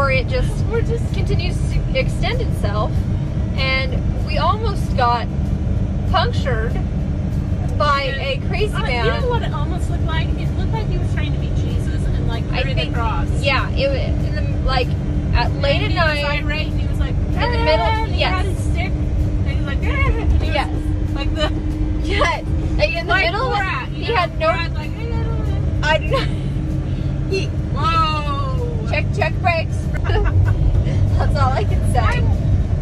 or it just or just continues to extend itself. And we almost got punctured by a crazy Uh, man. You know what it almost looked like? It looked like he was trying to be Jesus and like I carry think- the cross. yeah it was in the, like at late And at he was night. irate and he was like In the middle- "Ah," and he yes. had his stick and he was like "Ah," and he was yes. like the yes like in the like middle you he know, had no Borat, like "Ah." I do not he whoa check check brakes that's all I can say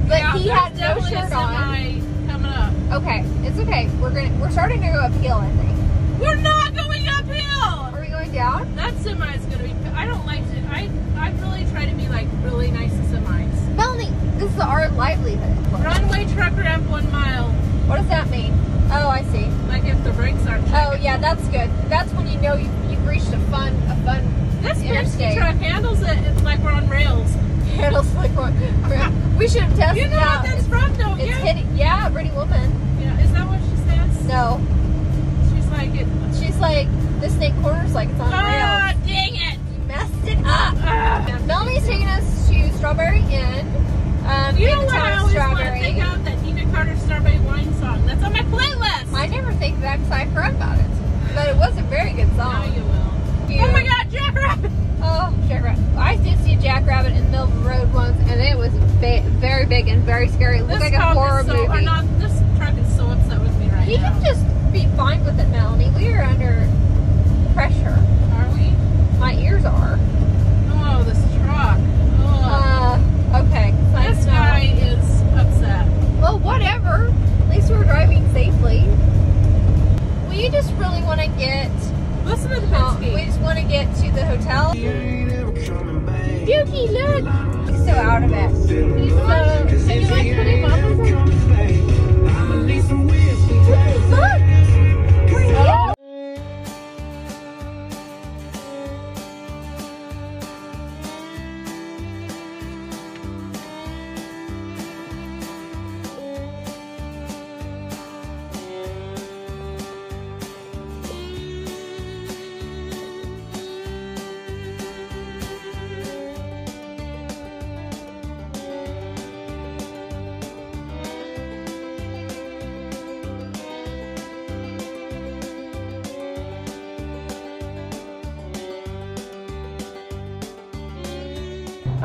but Yeah, he had no shirt on coming up. okay it's okay we're gonna we're starting to go uphill I think We're not going uphill. are we going down That semi is gonna be. I don't like to. I I really try to be like really nice to semis. Melanie this is our livelihood Runway truck ramp one mile. what does that mean oh I see Like if the brakes aren't. oh yeah that's good that's when you know you, you've reached a fun a fun This interstate. Truck handles it it's like we're on rails. Like we should have tested You know what that's from, don't it's you? hitting yeah pretty woman Yeah, is that what she says? no She's like it. she's like this snake corner's like it's on Ah, rails dang it! you messed it up Ah. Melanie's taking us to Strawberry Inn um You know what? I of always want to Strawberry take out that Deana Carter Strawberry Wine song. That's on my playlist. I never think that because I've heard about it but it was a very good song. now you will. You- Oh my God, Jackrabbit! Oh, jackrabbit. I did see a jackrabbit in the middle of the road once, and it was ba- very big and very scary. It looked This like a horror so, movie. Or not, this truck is so upset with me right he now. can just be fine with it, Melanie. We are under pressure. Are we? My ears are. Oh, this truck. Oh. Uh, okay. This know. guy is upset. Well, whatever. At least we're driving safely. We just really want to get. Listen to the Uh, we just want to get to the hotel. Dookie, look. So out of it. He's so. Can you like put him up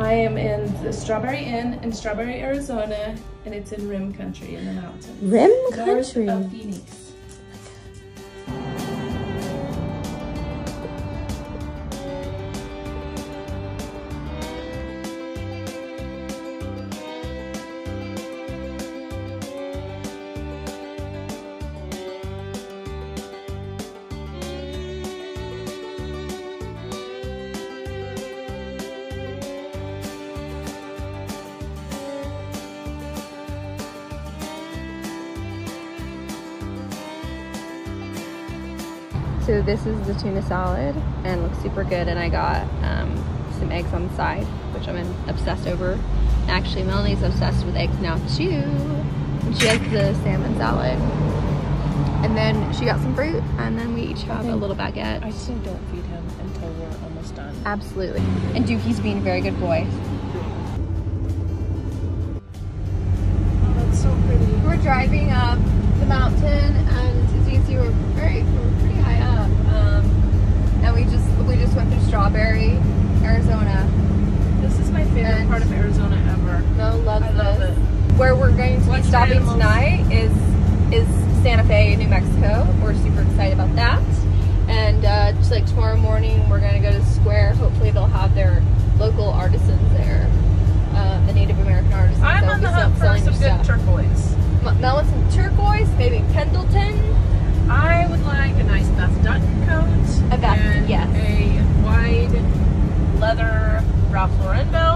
I am in the Strawberry Inn in Strawberry, Arizona, and it's in Rim Country in the mountains. Rim North country. of Phoenix. So this is the tuna salad and looks super good. And I got um, some eggs on the side, which I'm obsessed over. Actually, Melanie's obsessed with eggs now too. And she has the salmon salad. And then she got some fruit, and then we each have a little baguette. I still don't feed him until we're almost done. Absolutely. And Dookie's being a very good boy. Oh, that's so pretty. We're driving up the mountain, is is Santa Fe, New Mexico. We're super excited about that. And uh, just like tomorrow morning, we're gonna go to the Square. Hopefully, they'll have their local artisans there, uh, the Native American artisans. I'm on the hunt for some good stuff. turquoise. M- melon some turquoise, maybe Pendleton. I would like a nice Beth Dutton coat. A Beth, and yes. A wide leather Ralph Lauren belt